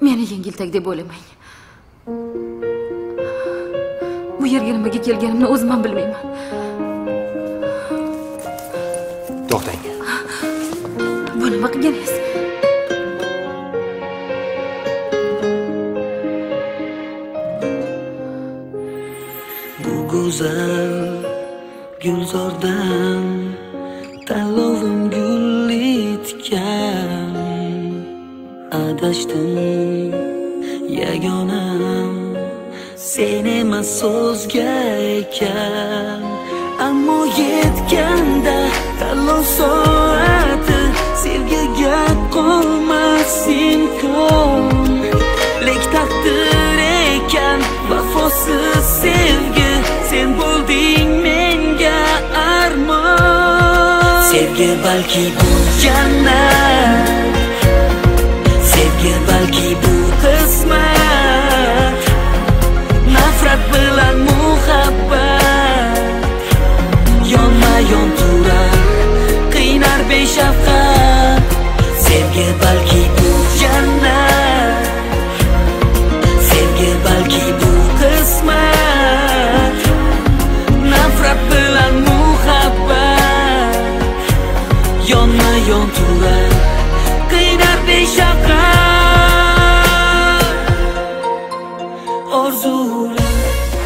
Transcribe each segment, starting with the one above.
meni yengiltak deb o'ylamang. Bu yerga nimaga kelganimni o'zim ham bilmayman. To'xtang. Bu nima qilganingiz? Bu go'zal gulzordan adashdim yagonam sen emas so'zga ekan ammo yetganda tanlov soati sevgiga qolmas imkon lek taqdir ekan vafosiz sevgi sen bo'lding menga armon sevgi balki bu jannat sevgi balki bu qismat nafrat bilan muhabbat yonma yon turar qiynar beshafqat sevgi balki bu jannat sevgi balki bu qismat nafrat bilan muhabbat yonma yon turar qiynar beshafqat orzular.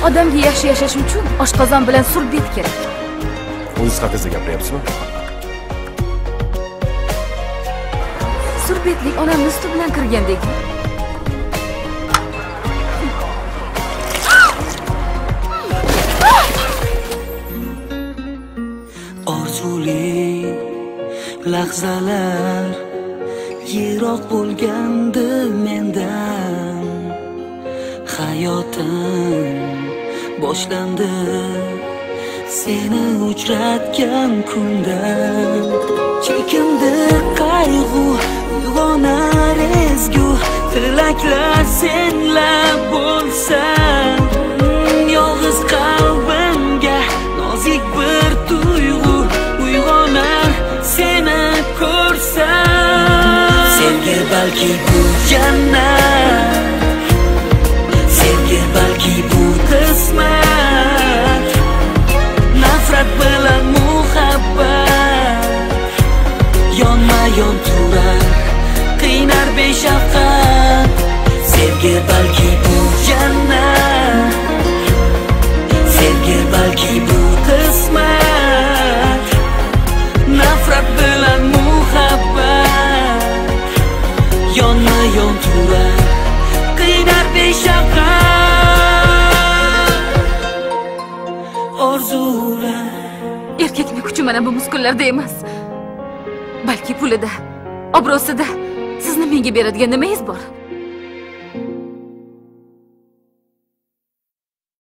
Odamga yaxshi yashash uchun oshqozon bilan surbet kerak. O'zingiz haqingizda gapiryapsizmi? Surbetlik onamni suti bilan kirgandek. Orzuli lahzalar yiroq bo'lgandi mendan hayotim boshlandi seni uchratgan kundan chekindi qayg'u uyg'onar ezgu tilaklar senla bo'lsa. Mm, yolg'iz qalbimga nozik bir tuyg'u uyg'onar seni ko'rsam senga balki bu jannat yonma yon turar qiynar beshafqat sevgi balki bu jannat sevgi balki bu qismat. Nafrat bilan muhabbat yonma yon turar qiynar beshafqat orzular. Erkakni kuchi mana bu muskullarda emas. Balki pulida obro'sida. Sizni menga beradigan nimangiz bor?